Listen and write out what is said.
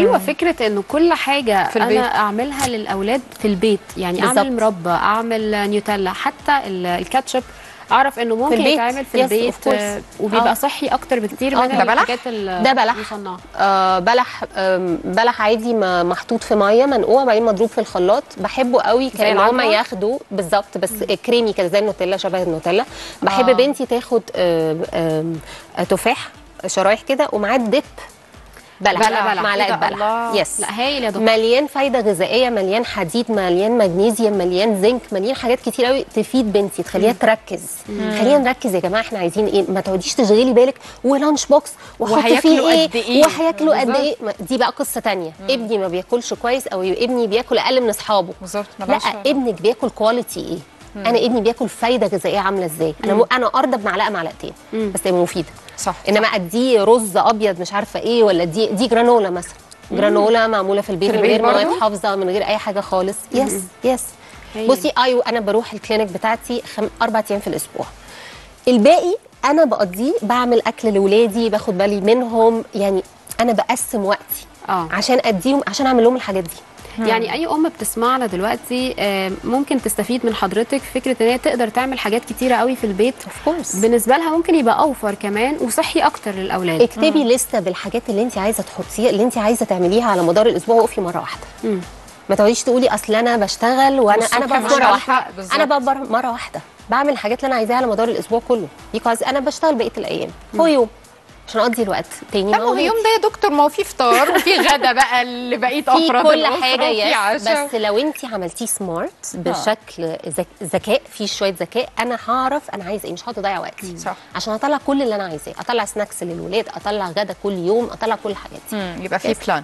حلوة فكرة إنه كل حاجة في البيت. أنا أعملها للأولاد في البيت يعني بالظبط. أعمل مربى أعمل نيوتيلا حتى ال- الكاتشب أعرف إنه ممكن البيت. يتعمل في البيت of course. آه، وبيبقى آه. صحي أكتر بكتير آه، من ده بلح؟ ده بلح. آه بلح آم، بلح عادي محطوط في مية منقوع بعدين مضروب في الخلاط بحبه قوي كان هما؟ ياخدوا بالظبط بس كريمي كده زي النوتيلا شبه النوتيلا بحب آه. بنتي تاخد آم، آه، تفاح شرايح كده ومعاه dip بلح, بلح. معلقة إيه؟ بلح. الله. yes لا هايل يا دكتور. مليان فايدة غذائية مليان حديد مليان مغنيسيوم مليان زنك مليان حاجات كتير قوي تفيد بنتي تخليها تركز. خلينا نركز يا جماعة إحنا عايزين إيه؟ ما تقعديش تشغلي بالك. و lunch box. واحط فيه وهياكلوا إيه؟ إيه؟ وهياكلوا قد. إيه؟ دي بقى قصة تانية. ابني ما بياكلش كويس أو ابني بياكل أقل من أصحابه. بالظبط. لا ابنك بياكل quality إيه؟ أنا ابني بياكل فايدة غذائية عاملة إزاي؟ أنا. أنا أرضى بمعلقة معلقتين. بس تبقى مفيدة. صح إنما أديه رز أبيض مش عارفة إيه ولا دي دي جرانولا مثلا. جرانولا معمولة في البيت من غير مواد؟ حافظة من غير أي حاجة خالص. yes yes. بصي أيوه أنا بروح ال clinic بتاعتي خم... أربع أيام في الأسبوع. الباقي أنا بقضيه بعمل أكل لاولادي باخد بالي منهم يعني أنا بقسم وقتي آه. عشان أديهم عشان أعمل لهم الحاجات دي. يعني أي أم بتسمعنا دلوقتي آه، ممكن تستفيد من حضرتك فكرة إن هي تقدر تعمل حاجات كتيرة قوي في البيت. كورس بالنسبة لها ممكن يبقى أوفر كمان وصحي أكتر للأولاد. اكتبي لستة بالحاجات اللي انت عايزة تحطيها اللي انت عايزة تعمليها على مدار الأسبوع وقفي مرة واحدة. مم. ما تقعديش تقولي أصل أنا بشتغل وأنا أنا مش مرة. واحدة. أنا بقى بر- مرة واحدة. بعمل الحاجات اللي أنا عايزاها على مدار الأسبوع كله. بيكوز أنا بشتغل بقية الأيام. هو يوم. عشان اقضي الوقت. تاني ما هو. يوم ده يا دكتور ما هو في فطار وفي غدا بقى اللي بقيه في أفراد كل حاجة yes. بس لو انت عملتيه smart بشكل ذك- ذكاء في شوية ذكاء أنا هعرف أنا عايزة إيه مش هقعد أضيع وقتي صح. عشان أطلع كل اللي أنا عايزاه أطلع snacks للولاد أطلع غدا كل يوم أطلع كل الحاجات دي يبقى في plan